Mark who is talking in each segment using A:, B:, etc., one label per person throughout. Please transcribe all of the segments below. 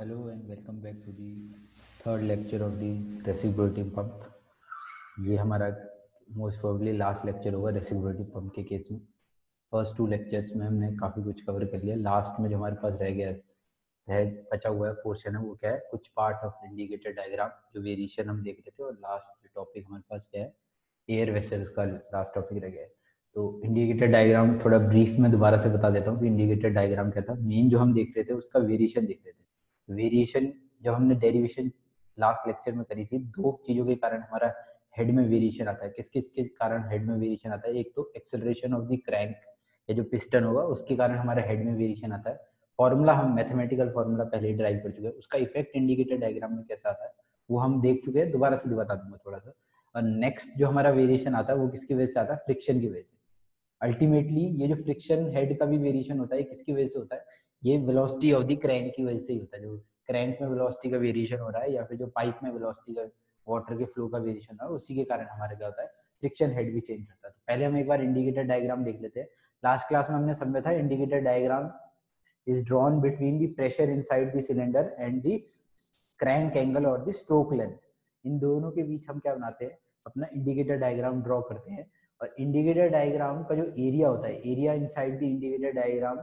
A: Hello and welcome back to the third lecture of the reciprocity pump. ये हमारा most probably last lecture होगा reciprocity pump के case में। First two lectures में हमने काफ़ी कुछ कवर कर लिया। लास्ट में जो हमारे पास रह गया है, बचा हुआ है पोर्शन है, वो क्या है? कुछ पार्ट ऑफ़ इंडिकेटर डायग्राम जो वेरिएशन हम देख रहे थे, और लास्ट जो टॉपिक हमारे पास क्या है? एयर वेसल्स का लास्ट टॉपिक रह गया है। तो इंडिकेटर डायग्राम थोड़ा ब्रीफ में दोबारा से बता देता हूँ कि इंडिकेटर डायग्राम क्या था। मेन जो हम देख रहे थे, उसका वेरिएशन देख रहे थे। वेरिएशन जब हमने डेरिवेशन लास्ट लेक्चर में करी थी, दो चीज़ों के कारण हमारा हेड में वेरिएशन आता है। किस किस के कारण हेड में वेरिएशन आता है? एक तो एक्सेलरेशन ऑफ़ द क्रैंक या जो पिस्टन होगा, उसके कारण हमारा हेड में वेरिएशन आता है। फॉर्मूला हम मैथमेटिकल फॉर्मूला पहले ड्राइव कर चुके हैं। उसका इफ़ेक्ट इंडिकेटर डायग्राम में कैसा आता है, वो हम देख चुके हैं। दोबारा से बता दूँगा थोड़ा सा। और नेक्स्ट जो हमारा वेरिएशन आता है, वो किसकी वजह से आता है? फ्रिक्शन की वजह से। अल्टीमेटली ये जो फ्रिक्शन हेड का भी वेरिएशन होता है किसकी वजह से होता है? ये वेलोसिटी ऑफ़ द क्रैंक की वजह से ही होता है। जो क्रैंक में वेलोसिटी का वेरिएशन हो रहा है या फिर जो पाइप में वेलोसिटी का वाटर के फ्लो का वेरिएशन हो रहा है, उसी के कारण हमारे क्या होता है फ्रिक्शन हेड भी चेंज करता है। तो पहले हम एक बार इंडिकेटर डायग्राम देख लेते हैं। लास्ट क्लास में हमने समझा था indicator diagram is drawn between the pressure inside the cylinder and the crank angle or the stroke length इन दोनों के बीच हम क्या बनाते हैं, अपना इंडिकेटर डायग्राम ड्रॉ करते हैं। और इंडिकेटर डायग्राम का जो एरिया होता है area inside the indicator diagram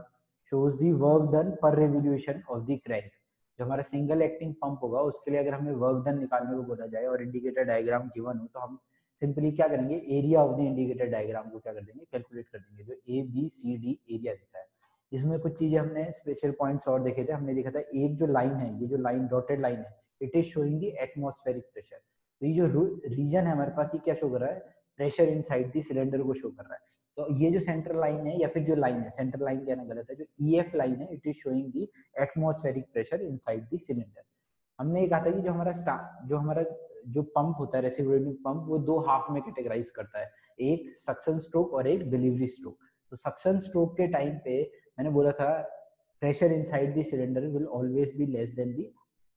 A: shows the work done per revolution of the crank जो हमारा सिंगल एक्टिंग पंप होगा, उसके लिए अगर हमें वर्क डन निकालने को बोला जाए और इंडिकेटर डायग्राम गिवन हो तो हम सिंपली क्या करेंगे? Area of the indicator diagram को क्या कर देंगे? कैलकुलेट कर देंगे। जो A B C D area दिख है। इसमें कुछ चीज़ें हमने स्पेशल पॉइंट्स और देखे थे। हमने देखा था एक जो लाइन है, ये जो लाइन डॉटेड लाइन है it is showing the atmospheric pressure तो ये जो रीजन है हमारे पास, ये क्या शो कर रहा है? प्रेशर इनसाइड दी सिलेंडर को शो कर रहा है। तो ये जो सेंटर लाइन है या फिर जो लाइन है सेंटर लाइन कहना गलत है, जो ई एफ़ लाइन है it is showing the atmospheric pressure inside the cylinder हमने ये कहा था कि जो हमारा स्टार जो हमारा जो पंप होता है रेसिप्रोकेटिंग पंप वो दो हाफ़ में कैटेगराइज करता है। एक सक्शन स्ट्रोक और एक डिलीवरी स्ट्रोक तो सक्शन स्ट्रोक के टाइम पे मैंने बोला था pressure inside the cylinder will always be less than the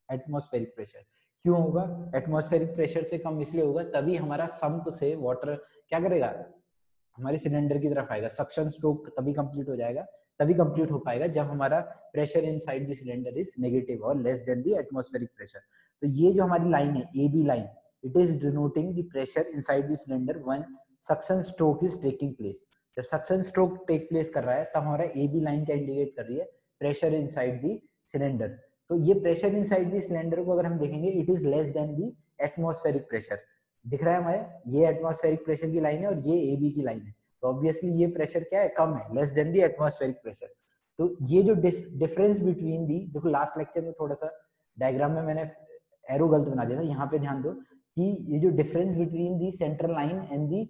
A: atmospheric pressure क्यों होगा? एटमॉस्फेरिक प्रेशर से कम इसलिए होगा, तभी हमारा संप से वाटर क्या करेगा? हमारे सिलेंडर की तरफ़ आएगा। सक्शन स्ट्रोक तभी कंप्लीट हो जाएगा, तभी कंप्लीट हो पाएगा जब हमारा pressure inside the cylinder is negative और less than the atmospheric pressure तो ये जो हमारी लाइन है A B line it is denoting the pressure inside the cylinder when suction stroke is taking place जब सक्शन स्ट्रोक टेक प्लेस कर रहा है, तब हमारा ए बी लाइन क्या इंडिकेट कर रही है? प्रेशर इनसाइड दी सिलेंडर तो ये प्रेशर इनसाइड दी सिलेंडर को अगर हम देखेंगे it is less than the atmospheric pressure दिख रहा है हमारे, ये एटमॉस्फेरिक प्रेशर की लाइन है और ये ए बी की लाइन है। तो ऑब्वियसली ये प्रेशर क्या है? कम है less than the atmospheric pressure तो ये जो डिफरेंस बिटवीन दी देखो लास्ट लेक्चर में थोड़ा सा डायग्राम में मैंने एरो गलत बना दिया था, यहाँ पे ध्यान दो कि ये जो difference between the central line and the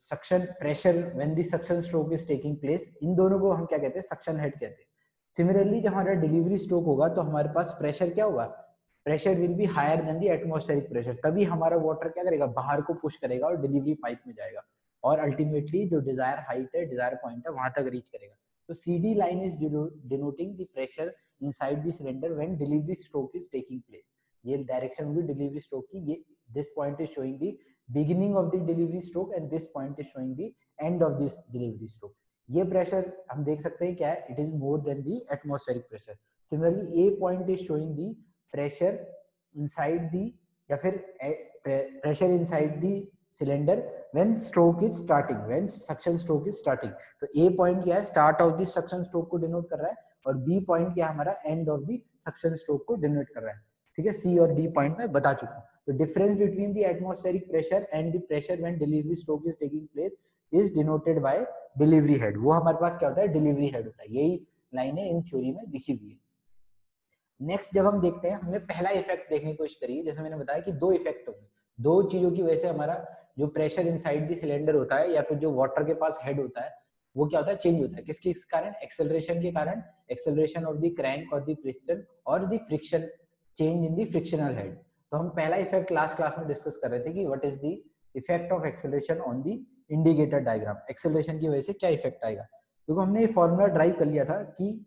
A: suction pressure when the suction stroke is taking place इन दोनों को हम क्या कहते हैं? सक्शन हेड कहते हैं। सिमिलरली जब हमारा डिलीवरी स्ट्रोक होगा तो हमारे पास प्रेशर क्या होगा? Pressure will be higher than the atmospheric pressure तभी हमारा वाटर क्या करेगा? बाहर को पुश करेगा और डिलीवरी पाइप में जाएगा। और अल्टीमेटली जो डिज़ायर हाइट है डिज़ायर पॉइंट है, वहाँ तक रीच करेगा। तो C D line is denoting the pressure inside the cylinder when delivery stroke is taking place ये डायरेक्शन होगी डिलीवरी स्ट्रोक की, ये this point is showing the beginning of the delivery stroke and this point is showing the end of this delivery stroke. ये pressure हम देख सकते हैं क्या है? It is more than the atmospheric pressure similarly A point is showing the pressure inside the या फिर pressure inside the cylinder when stroke is starting when suction stroke is starting तो ए पॉइंट क्या है? Start of the suction stroke को denote कर रहा है और बी पॉइंट क्या हमारा end of the suction stroke को डिनोट कर रहा है। ठीक है? सी और डी पॉइंट में बता चुका हूँ। तो difference between the atmospheric pressure and the pressure when delivery stroke is taking place is denoted by delivery head. वो हमारे पास क्या होता है? डिलीवरी head होता है। यही लाइनें इन थ्योरी में लिखी हुई है। नेक्स्ट जब हम देखते हैं, हमने पहला इफ़ेक्ट देखने की कोशिश करी, जैसे मैंने बताया कि दो इफ़ेक्ट होंगे। दो चीज़ों की वजह से हमारा जो प्रेशर इनसाइड द सिलेंडर होता है, या फिर जो वाटर के पास हेड होता है, वो क्या होता है? चेंज होता है। किस किस कारण? एक्सेलरेशन के कारण। एक्सेलरेशन ऑफ़ द क्रैंक और द पिस्टन और the friction change in the frictional head तो हम पहला इफ़ेक्ट लास्ट क्लास में डिस्कस कर रहे थे कि what is the effect of acceleration on the indicator diagram acceleration की वजह से क्या इफ़ेक्ट आएगा? क्योंकि तो हमने ये फॉर्मूला ड्राइव कर लिया था कि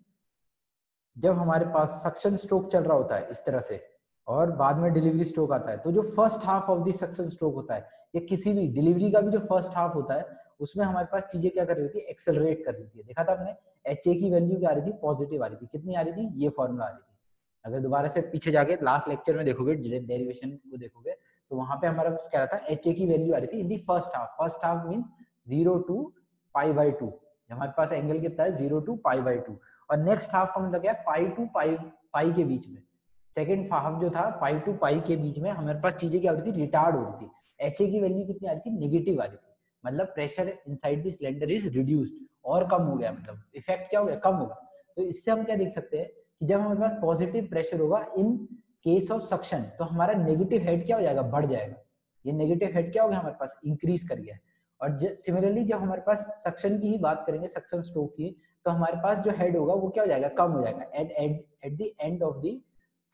A: जब हमारे पास सक्शन स्ट्रोक चल रहा होता है इस तरह से, और बाद में डिलीवरी स्ट्रोक आता है तो जो first half of the suction stroke होता है, या किसी भी डिलीवरी का भी जो फ़र्स्ट हाफ़ होता है, उसमें हमारे पास चीज़ें क्या कर रही थी एक्सेलरेट कर रही थी देखा था हमने एच ए की वैल्यू क्या आ रही थी? पॉजिटिव आ रही थी। कितनी आ रही थी? ये फॉर्मूला आ रही थी। अगर दोबारा से पीछे जाके लास्ट लेक्चर में देखोगे डेरिवेशन को देखोगे तो वहाँ पे हमारा क्या रहा था एच ए की वैल्यू आ रही थी in the first half first half mean zero to five by two हमारे पास एंगल कितना है? Zero to pi by two और नेक्स्ट हाफ़ का मतलब क्या है? पाई टू पाई पाई के बीच में. सेकेंड हाफ़ जो था पाई टू पाई के बीच में हमारे पास चीज़ें क्या हो रही थी? रिटार्ड हो रही थी. एचए की वैल्यू कितनी आ रही थी? निगेटिव आ रही थी. मतलब pressure inside the cylinder is reduced और कम हो गया मतलब इफ़ेक्ट क्या हो गया? कम होगा तो इससे हम क्या देख सकते हैं कि जब हमारे पास पॉजिटिव प्रेशर होगा इन केस ऑफ़ सक्शन तो हमारा नेगेटिव हेड क्या हो जाएगा? बढ़ जाएगा. ये नेगेटिव हेड क्या हो गया? हमारे पास इंक्रीज कर गया और सिमिलरली जब हमारे पास सक्शन की ही बात करेंगे सक्शन स्ट्रोक की तो हमारे पास जो हेड होगा, वो क्या हो जाएगा? कम हो जाएगा at at at the end of the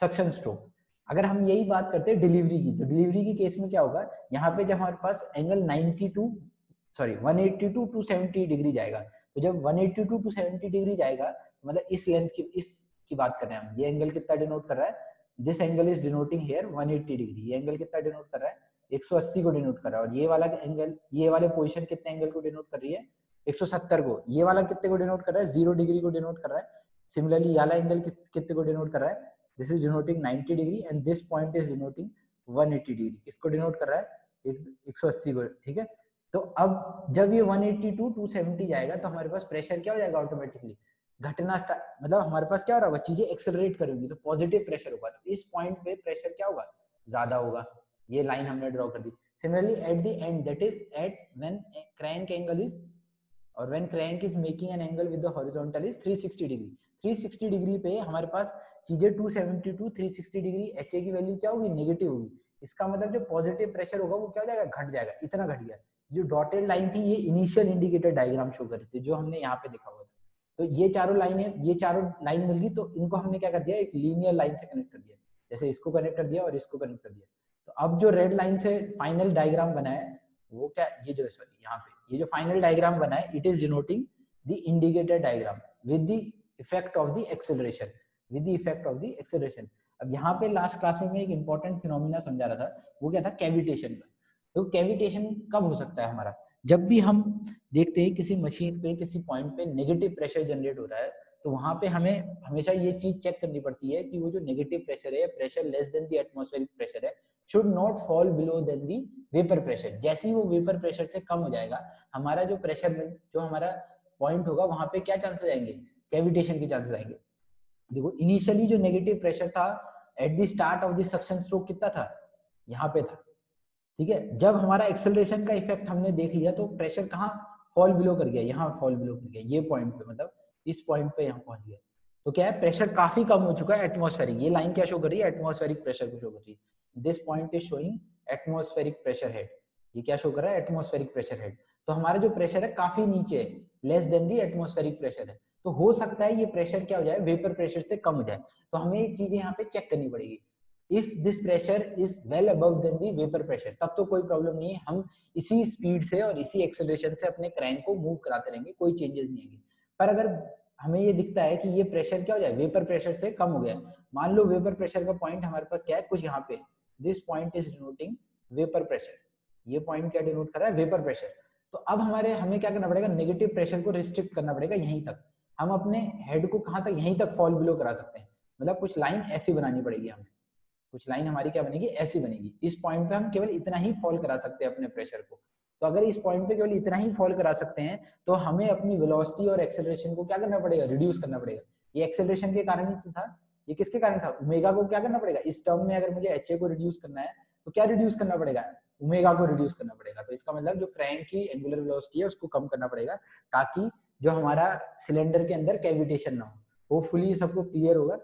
A: suction stroke अगर हम यही बात करते हैं डिलीवरी की तो डिलीवरी की केस में क्या होगा? यहाँ पे जब हमारे पास एंगल 92 सॉरी 180 टू 270 डिग्री जाएगा तो जब 180 टू 270 डिग्री जाएगा मतलब इस लेंथ की, इस की बात कर रहे हैं हम। ये एंगल कितना डिनोट कर रहा है? This angle is denoting here 180 degree ये एंगल कितना डिनोट कर रहा है? 180 को डिनोट कर रहा है और ये वाला एंगल ये वाले पोजीशन कितने एंगल को डिनोट कर रही है? 170 को। ये वाला कितने को डिनोट कर रहा है? ज़ीरो डिग्री को डिनोट कर रहा है। सिमिलरली वाला एंगल कितने को डिनोट कर रहा है? This is denoting 90 degree and this point is denoting 180 degree किसको डिनोट कर रहा है? 180 को, ठीक है? तो अब जब ये 180 टू 270 जाएगा तो हमारे पास प्रेशर क्या हो जाएगा ऑटोमेटिकली घटना मतलब हमारे पास क्या हो रहा होगा? चीज़ें एक्सेलरेट करेंगी तो पॉजिटिव प्रेशर होगा। तो इस पॉइंट पे प्रेशर क्या होगा? ज़्यादा होगा। ये लाइन हमने ड्रॉ कर दी। Similarly at the end that is at when crank angle is और when crank is making an angle with the horizontal is 360 degree 360 degree पे हमारे पास चीज़ें 270 टू 360 डिग्री एच की वैल्यू क्या होगी? नेगेटिव होगी। इसका मतलब जो पॉजिटिव प्रेशर होगा, वो क्या हो जाएगा? घट जाएगा। इतना घट गया। जो डॉटेड लाइन थी, ये इनिशियल इंडिकेटर डायग्राम शो कर रही थी, जो हमने यहाँ पे देखा हुआ था। तो ये चारों लाइन ये चारों लाइन मिल गई तो इनको हमने क्या कर दिया? एक लीनियर लाइन से कनेक्ट कर दिया। जैसे इसको कनेक्ट कर दिया और इसको कनेक्ट कर दिया। अब जो रेड लाइन से फाइनल डायग्राम बना है वो क्या, ये जो सॉरी यहाँ पे, ये जो फाइनल डायग्राम बना है it is denoting the indicator diagram with the effect of the acceleration with the effect of the acceleration अब यहाँ पे लास्ट क्लास में मैं एक इंपॉर्टेंट फिनोमिना समझा रहा था, वो क्या था कैविटेशन का। तो कैविटेशन कब हो सकता है हमारा? जब भी हम देखते हैं किसी मशीन पे, किसी पॉइंट पे नेगेटिव प्रेशर जनरेट हो रहा है तो वहाँ पे हमें हमेशा ये चीज़ चेक करनी पड़ती है कि वो जो नेगेटिव प्रेशर है pressure less than the atmospheric pressure है should not fall below than the vapour pressure जैसे ही वो वेपर प्रेशर से कम हो जाएगा, हमारा जो प्रेशर जो हमारा पॉइंट होगा, वहाँ पे क्या चांसेस आएँगे? कैविटेशन के चांसेस आएँगे। देखो इनिशियली जो नेगेटिव प्रेशर था at the start of the suction stroke कितना था? यहाँ पे था। ठीक है? जब हमारा एक्सेलरेशन का इफ़ेक्ट हमने देख लिया तो प्रेशर कहाँ फॉल बिलो कर गया? यहाँ फॉल बिलो कर गया। ये पॉइंट पे मतलब इस पॉइंट पे यहाँ पहुँच गया। तो क्या है? प्रेशर काफ़ी कम हो चुका है एटमोस्फेरिक ये लाइन क्या शो कर रही है? एटमोस्फेरिक प्रेशर को शो कर रही है। This point is showing atmospheric pressure head ये क्या शो कर रहा है? एटमोस्फेरिक प्रेशर हेड तो हमारा जो प्रेशर है, काफ़ी नीचे है. Less than the atmospheric pressure है. तो हो सकता है ये प्रेशर क्या हो जाए? वेपर प्रेशर से कम हो जाए. तो हमें ये चीज़ें यहाँ पे चेक करनी पड़ेगी. If this pressure is well above than the vapour pressure तब तो कोई प्रॉब्लम नहीं है. हम इसी स्पीड से और इसी एक्सेलरेशन से अपने क्रैंक को मूव कराते रहेंगे. कोई चेंजेस नहीं आएँगे. पर अगर हमें ये दिखता है कि ये प्रेशर क्या हो जाए? वेपर प्रेशर से कम हो गया. मान लो वेपर प्रेशर का पॉइंट हमारे पास क्या है? कुछ यहाँ पे. This point is denoting vapour pressure ये पॉइंट क्या डिनोट कर रहा है? वेपर प्रेशर तो अब हमारे, हमें क्या करना पड़ेगा? नेगेटिव प्रेशर को रिस्ट्रिक्ट करना पड़ेगा यहीं तक। हम अपने हेड को कहाँ तक? यहीं तक फॉल बिलो करा सकते हैं। मतलब कुछ लाइन ऐसी बनानी पड़ेगी हमें। कुछ लाइन हमारी क्या बनेगी? ऐसी बनेगी। इस पॉइंट पे हम केवल इतना ही फॉल करा सकते हैं अपने प्रेशर को। तो अगर इस पॉइंट पे केवल इतना ही फॉल करा सकते हैं तो हमें अपनी वेलोसिटी और एक्सेलरेशन को क्या करना पड़ेगा? रिड्यूस करना पड़ेगा। ये एक्सेलरेशन के कारण ही तो था। ये किसके कारण था? उमेगा को क्या करना पड़ेगा? इस टर्म में अगर मुझे एचए को रिड्यूस करना है तो क्या रिड्यूस करना पड़ेगा? उमेगा को रिड्यूस करना पड़ेगा। तो इसका मतलब जो क्रैंक की एंगुलर वेलोसिटी है, उसको कम करना पड़ेगा, ताकि जो हमारा सिलेंडर के अंदर कैविटेशन ना हो। होपफुली सबको क्लियर होगा।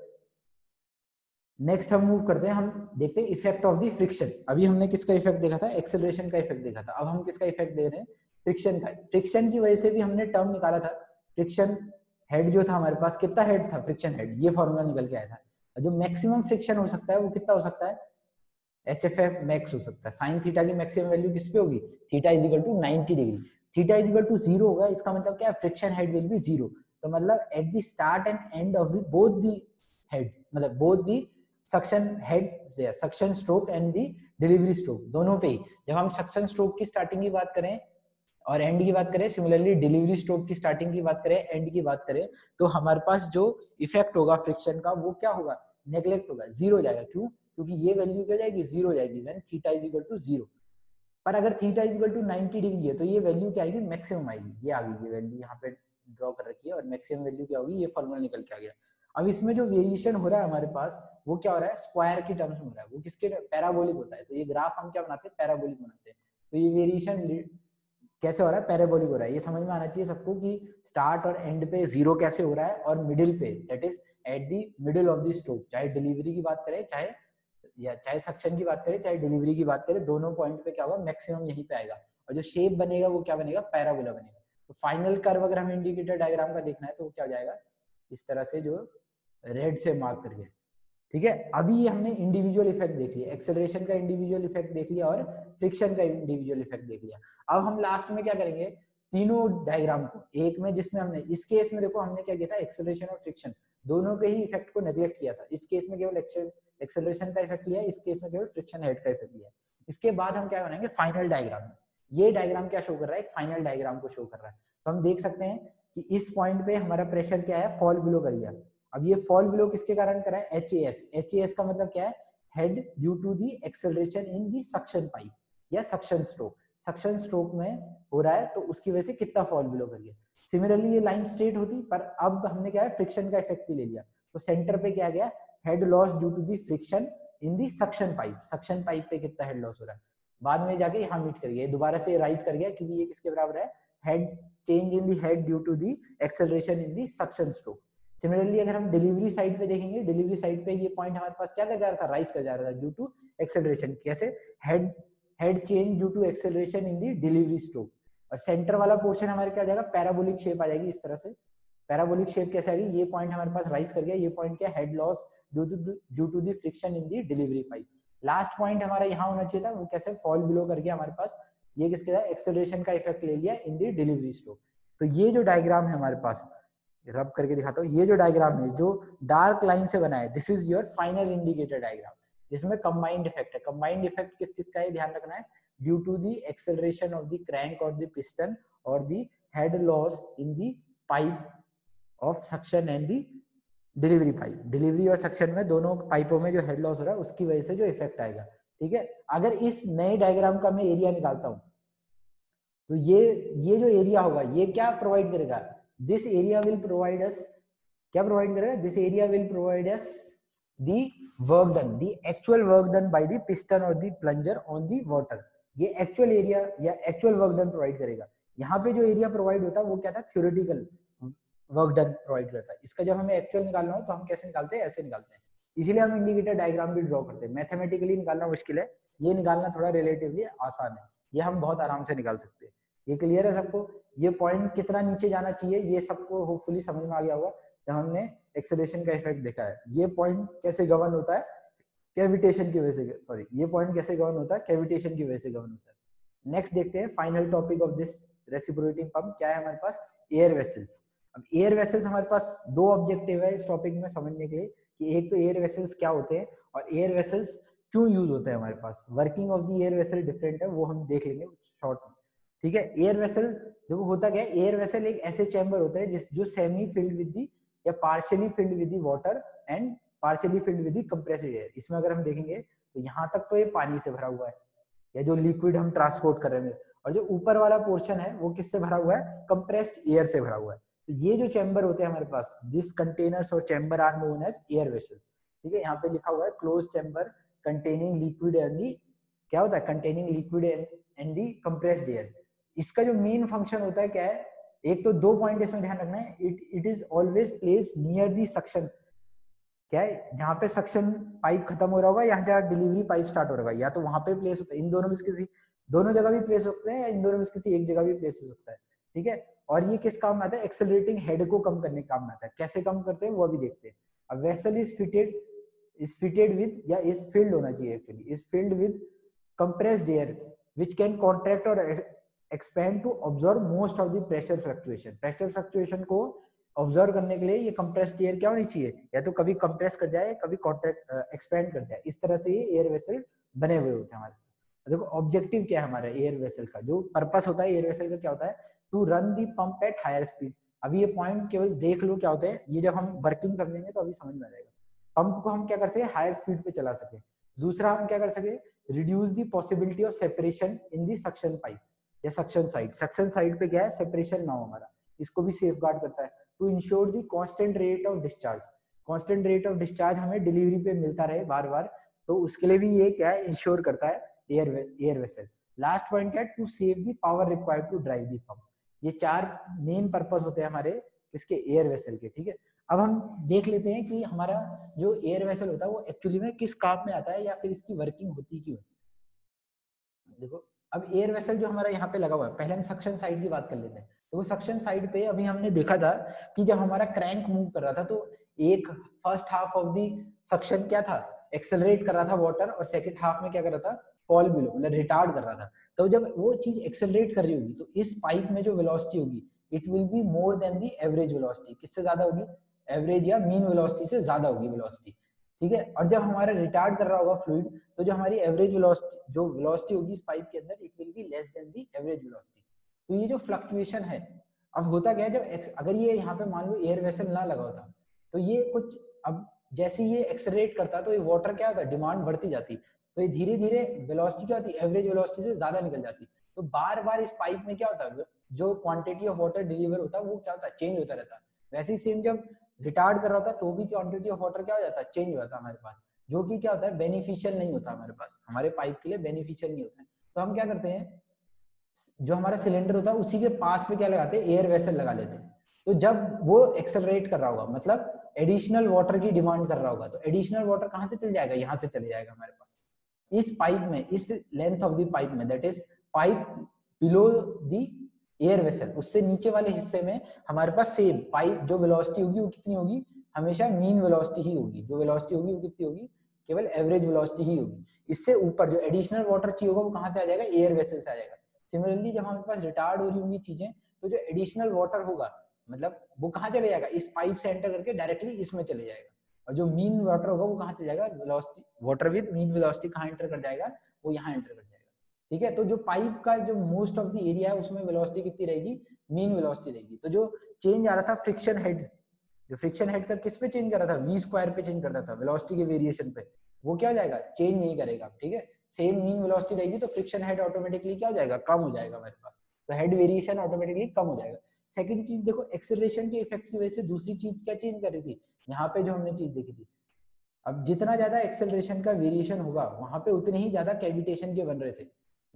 A: नेक्स्ट हम मूव करते हैं, हम देखते हैं इफ़ेक्ट ऑफ़ द फ्रिक्शन अभी हमने किसका इफ़ेक्ट देखा था? एक्सेलरेशन का इफ़ेक्ट देखा था। अब हम किसका इफ़ेक्ट दे रहे हैं? फ्रिक्शन का। फ्रिक्शन की वजह से भी हमने टर्म निकाला था। फ्रिक्शन हेड जो था हमारे पास, कितना हेड था? फ्रिक्शन हेड ये फॉर्मूला निकल के आया था। जो मैक्सिमम फ्रिक्शन हो सकता है, वो कितना हो सकता है? एच एफ़ एफ़ मैक्स हो सकता है। साइन थीटा की मैक्सिमम वैल्यू किस पे होगी? Theta is equal to 90 degree theta is equal to zero होगा, इसका मतलब क्या friction head will be zero तो मतलब at the start end end of the both the head मतलब both the suction head suction stroke and the delivery stroke दोनों पे ही। जब हम सक्शन स्ट्रोक की स्टार्टिंग की बात करें और एंड की बात करें सिमिलरली डिलीवरी स्ट्रोक की स्टार्टिंग की बात करें एंड की बात करें तो हमारे पास जो इफ़ेक्ट होगा फ्रिक्शन का, वो क्या होगा? नेग्लेक्ट होगा ज़ीरो जाएगा। क्यों? क्योंकि ये वैल्यू क्या जाएगी? ज़ीरो जाएगी when theta is equal to zero पर अगर theta is equal to 90 degree है तो ये वैल्यू क्या आएगी? मैक्सिमम आएगी। ये आ गई, ये वैल्यू यहाँ पे ड्रॉ कर रखी है और मैक्सिमम वैल्यू क्या होगी? ये फॉर्मूला निकल के आ गया। अब इसमें जो वेरिएशन हो रहा है हमारे पास, वो क्या हो रहा है? स्क्वायर की टर्म्स में हो रहा है। वो किसके पैराबोलिक होता है? तो ये ग्राफ हम क्या बनाते हैं? पैराबोलिक बनाते हैं। तो ये वेरिएशन कैसे हो रहा है? पैराबोलिक हो रहा है। ये समझ में आना चाहिए सबको कि स्टार्ट और एंड पे ज़ीरो कैसे हो रहा है और मिडिल पे that is at the middle of the stroke चाहे डिलीवरी की बात करें, चाहे, या चाहे सक्शन की बात करें, चाहे डिलीवरी की बात करें, दोनों पॉइंट पे क्या होगा? मैक्सिमम यहीं पे आएगा। और जो शेप बनेगा वो क्या बनेगा? पैराबोला बनेगा। तो फाइनल कर्व अगर हमें इंडिकेटर डायग्राम का देखना है तो वो क्या हो जाएगा? इस तरह से जो रेड से मार्क करके। ठीक है? अभी हमने इंडिविजुअल इफ़ेक्ट देख लिया। एक्सेलरेशन का इंडिविजुअल इफ़ेक्ट देख लिया और फ्रिक्शन का इंडिविजुअल इफ़ेक्ट देख लिया। अब हम लास्ट में क्या करेंगे? तीनों डायग्राम को, एक में जिसमें हमने, इस केस में देखो हमने क्या किया था? एक्सेलरेशन और फ्रिक्शन दोनों के ही इफ़ेक्ट को नेग्लेक्ट किया था। इस केस में केवल एक्सेलरेशन का इफ़ेक्ट लिया, इस केस में केवल फ्रिक्शन हेड का इफ़ेक्ट लिया। इसके बाद हम क्या बनाएँगे? फाइनल डायग्राम ये डायग्राम क्या शो कर रहा है? फाइनल डायग्राम को शो कर रहा है। तो हम देख सकते हैं कि इस पॉइंट पे हमारा प्रेशर क्या है? फॉल बिलो कर गया। अब ये फॉल बिलो किसके कारण करा? है एच एच एस का मतलब क्या है? Due to the acceleration in the suction pipe या सक्शन स्ट्रोक सक्शन स्ट्रोक में हो रहा है तो उसकी वजह से कितना फॉल बिलो कर गया सिमिलरली ये लाइन स्ट्रेट होती, पर अब हमने क्या है? फ्रिक्शन का इफ़ेक्ट भी ले लिया। तो सेंटर पे क्या गया? Head loss due to the friction in the suction pipe suction pipe पे कितना हेड लॉस हो रहा है? बाद में जाके यहाँ मीट कर गया दोबारा से राइज कर गया, क्योंकि ये किसके बराबर है? Head change in the head due to the acceleration in the suction stroke similarly अगर हम डिलीवरी साइड पे देखेंगे डिलीवरी साइड पे ये पॉइंट हमारे पास क्या कर जा रहा था? राइज कर जा रहा था ड्यू टू एक्सेलरेशन कैसे? Head head change due to acceleration in the delivery stroke और सेंटर वाला पोर्शन हमारे क्या जाएगा? पैराबोलिक शेप आ जाएगी इस तरह से. पैराबोलिक शेप कैसे आएगी? ये पॉइंट हमारे पास राइज कर गया. ये पॉइंट क्या? Head loss due to due to the friction in the delivery pipe last point हमारा यहाँ होना चाहिए था, वो कैसे? फॉल बिलो करके हमारे पास. ये किसके एक्सेलरेशन का इफ़ेक्ट ले लिया इन दी डिलीवरी स्ट्रोक तो ये जो डायग्राम है हमारे पास रब करके दिखाता हूँ। ये जो डायग्राम है, जो डार्क लाइन से बना है this is your final indicator diagram जिसमें कंबाइंड इफ़ेक्ट है। कंबाइंड इफ़ेक्ट किस किस का है? ध्यान रखना है। Due to the acceleration of the crank और द पिस्टन और the head loss in the pipe of suction and the delivery pipe delivery और सक्शन में दोनों पाइपों में जो हेड लॉस हो रहा है, उसकी वजह से जो इफ़ेक्ट आएगा। ठीक है? अगर इस नए डायग्राम का मैं एरिया निकालता हूँ तो ये ये जो एरिया होगा, ये क्या प्रोवाइड करेगा? This area will provide us, क्या प्रोवाइड करेगा? This area will provide us the work done the actual work done by the piston और the plunger on the water ये एक्चुअल एरिया या एक्चुअल वर्क डन प्रोवाइड करेगा। यहाँ पे जो area provide होता है, वो क्या था? थ्योरेटिकल वर्क डन प्रोवाइड करता है। इसका जब हमें एक्चुअल निकालना हो तो हम कैसे निकालते हैं? ऐसे निकालते हैं। इसीलिए हम इंडिकेटर डायग्राम भी ड्रॉ करते हैं। मैथमेटिकली निकालना मुश्किल है। ये निकालना थोड़ा रिलेटिवली आसान है। ये हम बहुत आराम से निकाल सकते हैं। ये क्लियर है सबको? ये पॉइंट कितना नीचे जाना चाहिए, ये सबको होपफुली समझ में आ गया होगा जब हमने एक्सेलेशन का इफ़ेक्ट देखा है। ये पॉइंट कैसे गवर्न होता है? कैविटेशन की वजह से सॉरी ये पॉइंट कैसे गवर्न होता है? कैविटेशन की वजह से गवर्न होता है। नेक्स्ट देखते हैं final topic of this reciprocating pump क्या है हमारे पास? एयर वेसल्स अब एयर वेसल्स हमारे पास दो ऑब्जेक्टिव है इस टॉपिक में समझने के लिए कि एक तो एयर वेसल्स क्या होते हैं और एयर वेसल्स क्यों यूज़ होते हैं हमारे पास? Working of the air vessel different है, वो हम देख लेंगे शॉर्ट में। ठीक है? एयर वेसल देखो होता क्या है? एयर वेसल एक ऐसे चैम्बर होता है जिस, जो सेमी फिल्ड विद दी या partially filled with the water and partially filled with the compressed air इसमें अगर हम देखेंगे तो यहाँ तक तो ये पानी से भरा हुआ है। या जो लिक्विड हम ट्रांसपोर्ट कर रहे हैं। और जो ऊपर वाला पोर्शन है, वो किससे भरा हुआ है? कंप्रेस्ड एयर से भरा हुआ है। तो ये जो चैम्बर होते हैं हमारे पास दिस कंटेनर्स और chamber are known as air vessels ठीक है? यहाँ पे लिखा हुआ है close chamber containing liquid and the क्या होता है? Containing liquid and the compressed air इसका जो मेन फ़ंक्शन होता है क्या है? एक तो दो पॉइंट इसमें ध्यान रखना है। It it is always place near the suction क्या है? जहाँ पे सक्शन पाइप खत्म हो रहा होगा, यहाँ जहाँ डिलीवरी पाइप स्टार्ट हो रहा होगा। या तो वहाँ पे प्लेस होता है। इन दोनों में किसी, दोनों जगह भी प्लेस हो सकते हैं या इन दोनों में किसी एक जगह भी प्लेस हो सकता है। ठीक है? और ये किस काम में आता है? एक्सेलरेटिंग हेड को कम करने काम में आता है। कैसे कम करते हैं? वो अभी देखते हैं। अब vessel is fitted is fitted with या इज़ फिल्ड होना चाहिए actually is filled with compressed air which can contract और expand to observe most of the pressure fluctuation pressure fluctuation को ऑब्ज़र्व करने के लिए ये कंप्रेस्ड एयर क्या होनी चाहिए? या तो कभी कंप्रेस कर जाए, कभी कॉन्ट्रैक्ट एक्सपेंड कर जाए। इस तरह से ये एयर वेसल बने हुए होते हैं हमारे देखो ऑब्जेक्टिव क्या है हमारे एयर वेसल का? जो पर्पस होता है एयर वेसल का क्या होता है? To run the pump at higher speed अभी ये पॉइंट केवल देख लो क्या होता है। ये जब हम वर्किंग समझेंगे तो अभी समझ में आ जाएगा। पंप को हम क्या कर सके? हायर स्पीड पे चला सके। दूसरा हम क्या कर सके? Reduce the possibility of separation in the suction pipe या सक्शन साइड सक्शन साइड पे क्या है सेपरेशन ना हो हमारा। इसको भी सेफ़ करता है। To ensure the constant rate of discharge constant rate of discharge हमें डिलीवरी पे मिलता रहे बार बार तो उसके लिए भी ये क्या है इंश्योर करता है air air vessel last point क्या है to save the power required to drive the pump ये चार मेन पर्पज होते हैं हमारे इसके एयर वेसल के, ठीक है? अब हम देख लेते हैं कि हमारा जो एयर वेसल होता है, वो एक्चुअली में किस काम में आता है या फिर इसकी वर्किंग होती क्यों देखो अब एयर वेसल जो हमारा यहाँ पे लगा हुआ है, पहले हम सक्शन साइड की बात कर लेते हैं। तो सक्शन साइड पे अभी हमने देखा था कि जब हमारा क्रैंक मूव कर रहा था तो एक first half of the suction क्या था? एक्सेलरेट कर रहा था वाटर और सेकंड हाफ़ में क्या कर रहा था? फॉल बिलो मतलब रिटार्ड कर रहा था। तो जब वो चीज़ एक्सेलरेट कर रही होगी तो इस पाइप में जो वेलोसिटी होगी it will be more than the average velocity किससे ज़्यादा होगी? एवरेज या मीन वेलोसिटी से ज़्यादा होगी वेलोसिटी ठीक है? और जब हमारा रिटार्ड कर रहा होगा फ्लूइड तो जो हमारी एवरेज वेलोसिटी जो वेलोसिटी होगी इस पाइप के अंदर it will be less than the average velocity तो ये जो फ्लक्चुएशन है, अब होता क्या है, जब अगर ये यहाँ पे मान लो एयर वेसल ना लगा होता तो ये कुछ, अब जैसे ये एक्सलरेट करता तो ये वाटर क्या होता डिमांड बढ़ती जाती। तो ये धीरे धीरे वेलोसिटी क्या होती एवरेज वेलोसिटी से ज़्यादा निकल जाती। तो बार बार इस पाइप में क्या होता, जो क्वांटिटी ऑफ़ वाटर डिलीवर होता, वो क्या होता चेंज होता रहता। वैसे ही सेम जब रिटार्ड कर रहा होता तो भी क्वांटिटी ऑफ़ वाटर क्या हो जाता है? चेंज हो जाता है हमारे पास। जो कि क्या होता है? बेनिफिशियल नहीं होता हमारे पास। हमारे पाइप के लिए बेनिफिशियल नहीं होता है। तो हम क्या करते हैं? जो हमारा सिलेंडर होता है, उसी के पास में क्या लगाते हैं? एयर वेसल लगा लेते हैं। तो जब वो एक्सेलरेट कर रहा होगा मतलब एडिशनल वाटर की डिमांड कर रहा होगा तो एडिशनल वाटर कहाँ से चल जाएगा? यहाँ से चले जाएगा हमारे पास। इस पाइप में, इस लेंथ ऑफ़ द पाइप में that is pipe below the air vessel उससे नीचे वाले हिस्से में हमारे पास सेम पाइप जो वेलोसिटी होगी वो कितनी होगी? हमेशा मीन वेलोसिटी ही होगी। जो वेलोसिटी होगी वो कितनी होगी? केवल एवरेज वेलोसिटी ही होगी। इससे ऊपर जो एडिशनल वाटर चाहिए होगा वो कहाँ से आ जाएगा? एयर वेसल से आ जाएगा। सिमिलरली जब हमारे पास रिटार्ड हो रही होंगी चीज़ें तो जो एडिशनल वाटर होगा मतलब वो कहाँ चले जाएगा? इस पाइप से एंटर करके डायरेक्टली इसमें चले जाएगा। और जो मीन वाटर होगा वो कहाँ चले जाएगा? Velocity water with mean velocity कहाँ एंटर कर जाएगा? वो यहाँ एंटर कर ठीक है? तो जो पाइप का जो मोस्ट ऑफ़ द एरिया है, उसमें वेलोसिटी कितनी रहेगी? मीन वेलोसिटी रहेगी। तो जो चेंज आ रहा था फ्रिक्शन हेड जो फ्रिक्शन हेड का किस पे चेंज कर रहा था? वी स्क्वायर पे चेंज करता था वेलोसिटी के वेरिएशन पे। वो क्या हो जाएगा? चेंज नहीं करेगा, ठीक है? सेम मीन वेलोसिटी रहेगी तो फ्रिक्शन हेड ऑटोमेटिकली क्या हो जाएगा? कम हो जाएगा हमारे पास। तो हेड वेरिएशन ऑटोमेटिकली कम हो जाएगा। सेकंड चीज़ देखो एक्सेलरेशन के इफ़ेक्ट की वजह से दूसरी चीज़ क्या चेंज कर रही थी? यहाँ पे जो हमने चीज़ देखी थी। अब जितना ज़्यादा एक्सेलरेशन का वेरिएशन होगा, वहाँ पे उतने ही ज़्यादा कैविटेशन के बन रहे थे।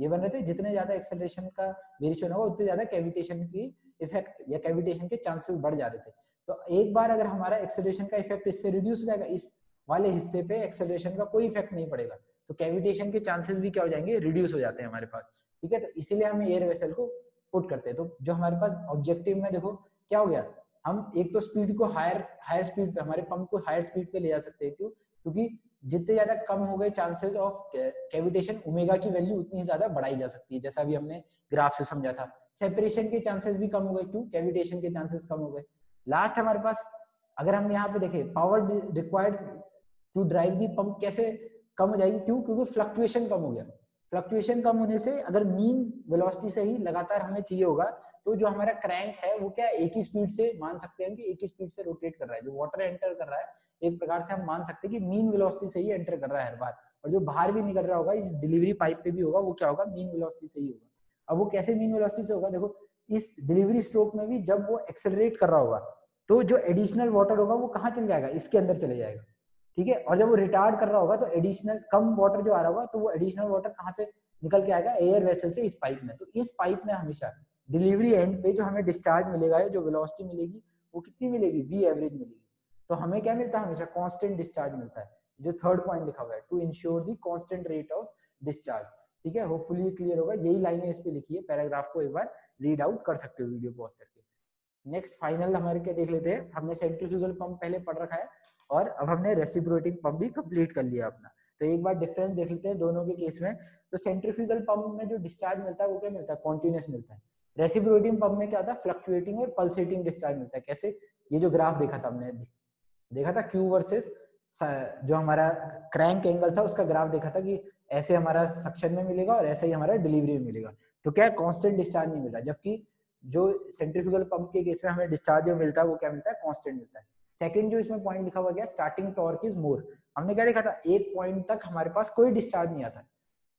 A: ये बन रहे थे, जितने ज़्यादा एक्सेलरेशन का वेरिएशन होगा उतने ज़्यादा कैविटेशन की इफ़ेक्ट या कैविटेशन के चांसेस बढ़ जा रहे थे। तो एक बार अगर हमारा एक्सेलरेशन का इफ़ेक्ट इससे रिड्यूस हो जाएगा, इस वाले हिस्से पे एक्सेलरेशन का कोई इफ़ेक्ट नहीं पड़ेगा। तो कैविटेशन के चांसेस भी क्या हो जाएँगे? रिड्यूस हो जाते हैं हमारे पास। ठीक है? तो इसीलिए हम एयर वेसल को पुट करते हैं। तो जो हमारे पास ऑब्जेक्टिव में देखो, क्या हो गया? हम एक तो स्पीड को हायर हायर स्पीड पे, हमारे पंप को हायर स्पीड पे ले जा सकते हैं। क्यों? क्योंकि जितने ज़्यादा कम हो गए चांसेस ऑफ़ कैविटेशन ओमेगा की वैल्यू उतनी ज़्यादा बढ़ाई जा सकती है। जैसा भी हमने ग्राफ से समझा था। सेपरेशन के चांसेस भी कम हो गए। क्यों? कैविटेशन के चांसेस कम हो गए। लास्ट हमारे पास, अगर हम यहाँ पे देखें power required to drive the pump कैसे कम हो जाएगी? क्यों? क्योंकि फ्लक्चुएशन कम हो गया। फ्लक्चुएशन कम होने से अगर मीन वेलोसिटी से ही लगातार हमें चाहिए होगा तो जो हमारा क्रैंक है, वो क्या एक ही स्पीड से मान सकते हैं कि एक ही स्पीड से रोटेट कर रहा है। जो वाटर एंटर कर रहा है एक प्रकार से हम मान सकते हैं कि मीन वेलोसिटी से ही एंटर कर रहा है हर बार। और जो बाहर भी निकल रहा होगा, इस डिलीवरी पाइप पे भी होगा, वो क्या होगा? मीन वेलोसिटी से ही होगा। अब वो कैसे मीन वेलोसिटी से होगा? देखो, इस डिलीवरी स्ट्रोक में भी जब वो एक्सेलरेट कर रहा होगा तो जो एडिशनल वाटर होगा, वो कहाँ चल जाएगा? इसके अंदर चले जाएगा। ठीक है? और जब वो रिटार्ड कर रहा होगा तो एडिशनल कम वाटर जो आ रहा होगा तो वो एडिशनल वाटर कहाँ से निकल के आएगा? एयर वेसल से इस पाइप में। तो इस पाइप में हमेशा डिलीवरी एंड पे जो हमें डिस्चार्ज मिलेगा जो वेलोसिटी मिलेगी, वो कितनी मिलेगी? वी एवरेज मिलेगी। तो हमें क्या मिलता है? हमेशा कॉन्स्टेंट डिस्चार्ज मिलता है। जो थर्ड पॉइंट लिखा हुआ है to ensure the constant rate of discharge ठीक है? होपफुली क्लियर होगा। यही लाइनें इस पे लिखी है पैराग्राफ को एक बार रीड आउट कर सकते हो वीडियो पॉज करके। नेक्स्ट फाइनल हमारे क्या देख लेते हैं? हमने सेंट्रीफ्यूगल पंप पहले पढ़ रखा है, और अब हमने रेसिप्रोटिंग पंप भी कंप्लीट कर लिया अपना। तो एक बार डिफरेंस देख लेते हैं दोनों के केस में। तो सेंट्रीफ्यूगल पंप में जो डिस्चार्ज मिलता है, वो क्या मिलता है? कॉन्टिन्यूस मिलता है। रेसिप्रोटिंग पंप में क्या होता है फ्लक्चुएटिंग और पल्सेटिंग डिस्चार्ज मिलता है। कैसे? ये जो ग्राफ देखा था हमने देखा था क्यू वर्सेस जो हमारा क्रैंक एंगल था, उसका ग्राफ देखा था कि ऐसे हमारा सक्शन में मिलेगा और ऐसे ही हमारा डिलीवरी में मिलेगा। तो क्या कांस्टेंट डिस्चार्ज नहीं मिल रहा, जबकि जो सेंट्रीफ्यूगल पंप के केस में हमें डिस्चार्ज जो मिलता है, वो क्या मिलता है? कांस्टेंट मिलता है। सेकंड जो इसमें पॉइंट लिखा हुआ गया स्टार्टिंग टॉर्क इज़ मोर हमने क्या देखा था? एक पॉइंट तक हमारे पास कोई डिस्चार्ज नहीं आता।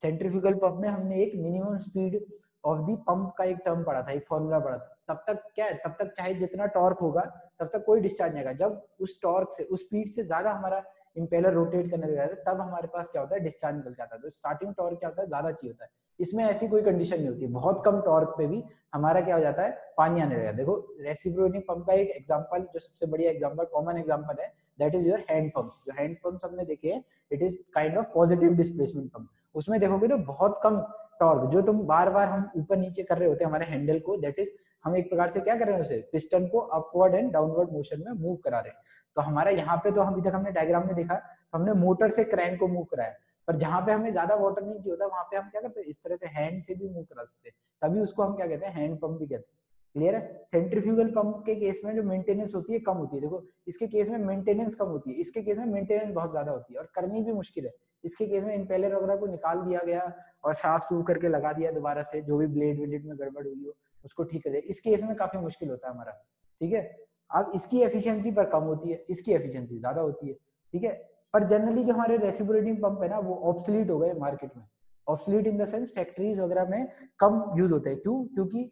A: सेंट्रीफ्यूगल पंप में हमने एक minimum speed of the pump का एक टर्म पढ़ा था, एक फॉर्मूला पढ़ा था। तब तक क्या है? तब तक चाहे जितना टॉर्क होगा तब तक कोई डिस्चार्ज नहीं आएगा। जब उस टॉर्क से, उस स्पीड से ज़्यादा हमारा इंपेलर रोटेट करने लगा था तब हमारे पास क्या होता है? डिस्चार्ज निकल जाता है। तो स्टार्टिंग टॉर्क क्या होता है? ज़्यादा चाहिए होता है। इसमें ऐसी कोई कंडीशन नहीं होती। बहुत कम टॉर्क पे भी हमारा क्या हो जाता है? पानी आने लगेगा देखो रेसिप्रोकेटिंग पंप का एक एग्जांपल जो सबसे बढ़िया एग्जांपल कॉमन एग्जांपल है that is your hand pumps जो हैंड पंप्स हमने देखे हैं it is kind of positive displacement pump उसमें देखोगे तो बहुत कम टॉर्क जो तुम बार बार हम ऊपर नीचे कर रहे होते हैं हमारे हैंडल को दैट इज़ हम एक प्रकार से क्या कर रहे हैं उसे पिस्टन को अपवर्ड एंड डाउनवर्ड मोशन में मूव करा रहे हैं। तो हमारा यहाँ पे तो हम तक हमने डायग्राम में देखा तो हमने मोटर से क्रैंक को मूव कराया पर जहाँ पे हमें ज़्यादा वाटर नहीं चाहिए होता, वहाँ पे हम क्या करते हैं, इस तरह से हैंड से भी मूव करा सकते हैं। तभी उसको हम क्या कहते हैं हैंड पंप भी कहते हैं। क्लियर है? सेंट्रीफ्यूगल पंप के केस में जो मेंटेनेंस होती है, कम होती है। देखो, इसके केस में मेंटेनेंस कम होती है, इसके केस में मेंटेनेंस बहुत ज़्यादा होती है और करनी भी मुश्किल है। इसके केस में इंपेलर वगैरह को निकाल दिया गया और साफ़ सूफ करके लगा दिया दोबारा से, जो भी ब्लेड विलेड में गड़बड़ हुई हो। उसको ठीक कर दिया। इस केस में काफ़ी मुश्किल होता है हमारा, ठीक है? अब इसकी एफिशिएंसी पर कम होती है, इसकी एफिशिएंसी ज़्यादा होती है, ठीक है? पर जनरली जो हमारे रेसिप्रोकेटिंग पंप है ना, वो ऑब्सलीट हो गए मार्केट में। Obsolete in the sense factories वगैरह में कम यूज़ होते हैं। क्यों? क्योंकि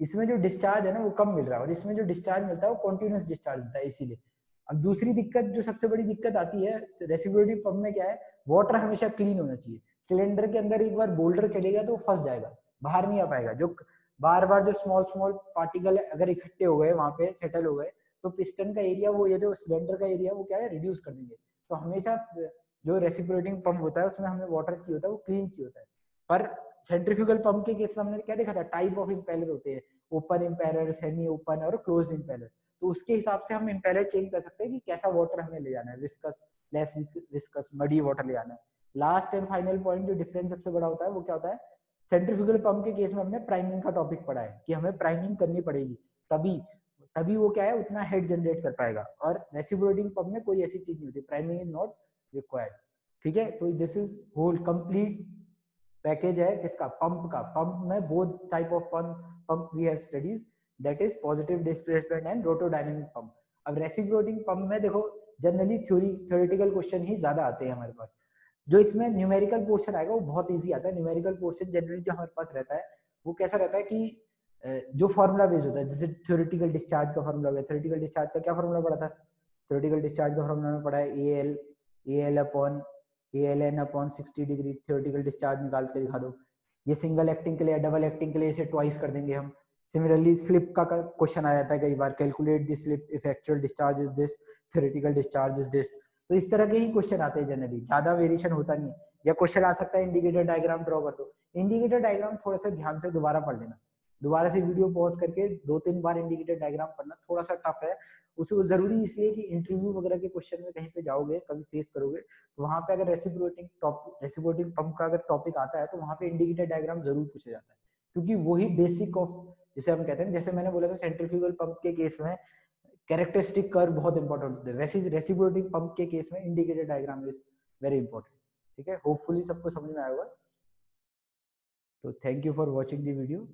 A: इसमें जो डिस्चार्ज है ना, वो कम मिल रहा है और इसमें जो डिस्चार्ज मिलता है, वो कॉन्टिन्यूस डिस्चार्ज मिलता है इसीलिए। अब दूसरी दिक्कत, जो सबसे बड़ी दिक्कत आती है रेसिप्रोकेटिंग पंप में क्या है? वाटर हमेशा क्लीन होना चाहिए। सिलेंडर के अंदर एक बार बोल्डर चलेगा तो फंस जाएगा, बाहर नहीं आ पाएगा। जो बार बार जो स्मॉल स्मॉल पार्टिकल अगर इकट्ठे हो गए, वहाँ पे सेटल हो गए तो पिस्टन का एरिया वो ये जो सिलेंडर का एरिया वो क्या है? रिड्यूस कर देंगे। तो हमेशा जो रेसिप्रोकेटिंग पंप होता है, उसमें हमें वाटर चाहिए होता है, वो क्लीन चाहिए होता है। पर सेंट्रीफ्यूगल पंप के केस में हमने क्या देखा था? टाइप ऑफ़ इम्पेलर होते हैं। ओपन इम्पेलर सेमी ओपन और क्लोज इम्पेलर तो उसके हिसाब से हम इम्पेलर चेंज कर सकते हैं कि कैसा वाटर हमें ले जाना है। Viscous less viscous muddy water ले जाना है। लास्ट एंड फाइनल पॉइंट जो डिफरेंस सबसे बड़ा होता है, वो क्या होता है? सेंट्रीफ्यूगल पंप के केस में हमने प्राइमिंग का टॉपिक पढ़ा है कि हमें प्राइमिंग करनी पड़ेगी, तभी तभी वो क्या है, उतना हेड जनरेट कर पाएगा। और रेसिप्रोकेटिंग पंप में कोई ऐसी चीज़ नहीं होती प्राइमिंग इज़ नॉट रिक्वायर्ड ठीक है? तो this is whole complete package है किसका? पंप का। पंप में both type of pump pump we have studies that is positive displacement and rotodynamic pump अब रेसिप्रोकेटिंग पंप में देखो जनरली थ्योरी थ्योरेटिकल क्वेश्चन ही ज़्यादा आते हैं हमारे पास। जो इसमें न्यूमेरिकल पोर्शन आएगा, वो बहुत ईजी आता है। न्यूमेरिकल पोर्शन जनरली जो हमारे पास रहता है, वो कैसा रहता है कि जो फॉर्मूला बेस्ड होता है, जैसे थ्योरेटिकल डिस्चार्ज का फॉर्मूला हो थ्योरेटिकल डिस्चार्ज का क्या फॉर्मूला पड़ा था? थ्योरेटिकल डिस्चार्ज का फॉर्मूला में पड़ा है A L A L upon A L N upon sixty degree theoretical discharge निकाल के दिखा दो। ये सिंगल एक्टिंग के लिए डबल एक्टिंग के लिए इसे ट्वाइस कर देंगे हम। सिमिलरली स्लिप का क्वेश्चन आ जाता है कई बार। Calculate this slip if actual discharge is this theoretical discharge is this तो इस तरह के ही क्वेश्चन आते हैं जनरली ज़्यादा वेरिएशन होता नहीं या क्वेश्चन आ सकता है इंडिकेटर डायग्राम ड्रॉ कर दो। इंडिकेटर डायग्राम थोड़ा सा ध्यान से दोबारा पढ़ लेना। दोबारा से वीडियो पॉज करके दो तीन बार इंडिकेटर डायग्राम पढ़ना थोड़ा सा टफ है। उसे ज़रूरी इसलिए कि इंटरव्यू वगैरह के क्वेश्चन में कहीं पे जाओगे, कभी फेस करोगे तो वहाँ पे अगर रेसिप्रोटिंग टॉपिक रेसिप्रोटिंग पंप का अगर टॉपिक आता है तो वहाँ पे इंडिकेटर डायग्राम ज़रूर पूछा जाता है। क्योंकि वही बेसिक ऑफ़ जैसे हम कहते हैं जैसे मैंने बोला था सेंट्रीफ्यूगल पंप के केस में कैरेक्टरिस्टिक कर बहुत इंपॉर्टेंट होते हैं। वैसे रेसिप्रोटिंग पंप के केस में indicator diagram is very important ठीक है? होपफुली सबको समझ में आएगा तो thank you for watching the video